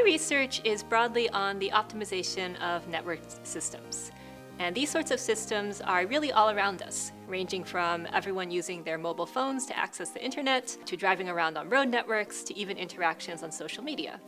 My research is broadly on the optimization of network systems. And these sorts of systems are really all around us, ranging from everyone using their mobile phones to access the internet, to driving around on road networks, to even interactions on social media.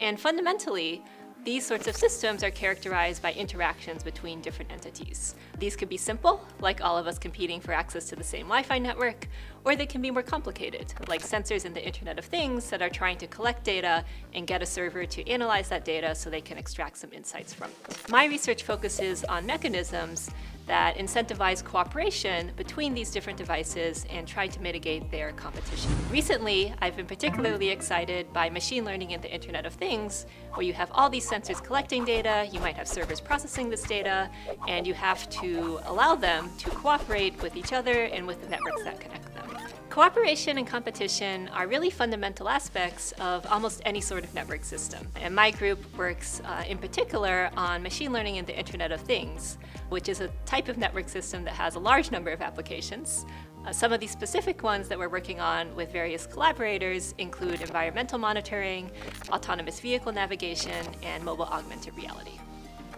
And fundamentally, these sorts of systems are characterized by interactions between different entities. These could be simple, like all of us competing for access to the same Wi-Fi network, or they can be more complicated, like sensors in the Internet of Things that are trying to collect data and get a server to analyze that data so they can extract some insights from it. My research focuses on mechanisms that incentivize cooperation between these different devices and try to mitigate their competition. Recently, I've been particularly excited by machine learning in the Internet of Things, where you have all these sensors collecting data, you might have servers processing this data, and you have to allow them to cooperate with each other and with the networks that connect them. Cooperation and competition are really fundamental aspects of almost any sort of network system. And my group works uh, in particular on machine learning in the Internet of Things, which is a type of network system that has a large number of applications. Uh, some of the specific ones that we're working on with various collaborators include environmental monitoring, autonomous vehicle navigation, and mobile augmented reality.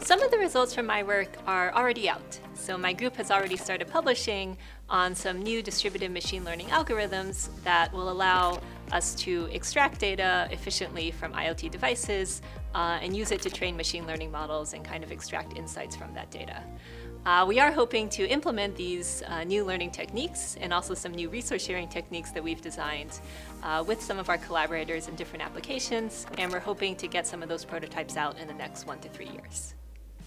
Some of the results from my work are already out. So my group has already started publishing on some new distributed machine learning algorithms that will allow us to extract data efficiently from IoT devices uh, and use it to train machine learning models and kind of extract insights from that data. Uh, we are hoping to implement these uh, new learning techniques and also some new resource sharing techniques that we've designed uh, with some of our collaborators in different applications, and we're hoping to get some of those prototypes out in the next one to three years.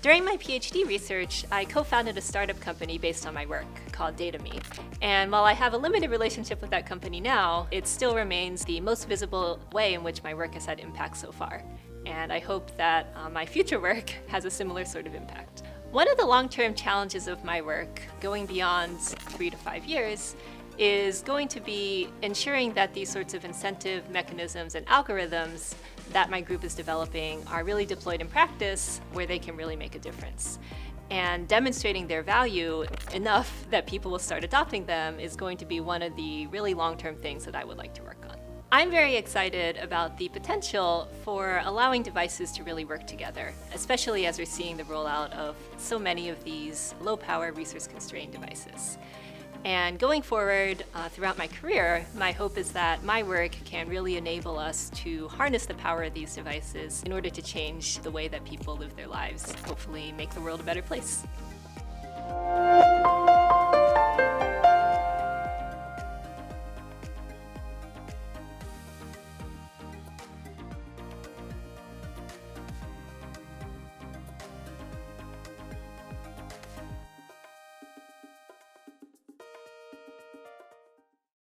During my PhD research, I co-founded a startup company based on my work called DataMi. And while I have a limited relationship with that company now, it still remains the most visible way in which my work has had impact so far. And I hope that uh, my future work has a similar sort of impact. One of the long-term challenges of my work, going beyond three to five years, is going to be ensuring that these sorts of incentive mechanisms and algorithms that my group is developing are really deployed in practice where they can really make a difference. And demonstrating their value enough that people will start adopting them is going to be one of the really long-term things that I would like to work on. I'm very excited about the potential for allowing devices to really work together, especially as we're seeing the rollout of so many of these low-power, resource-constrained devices. And going forward uh, throughout my career, my hope is that my work can really enable us to harness the power of these devices in order to change the way that people live their lives, hopefully make the world a better place.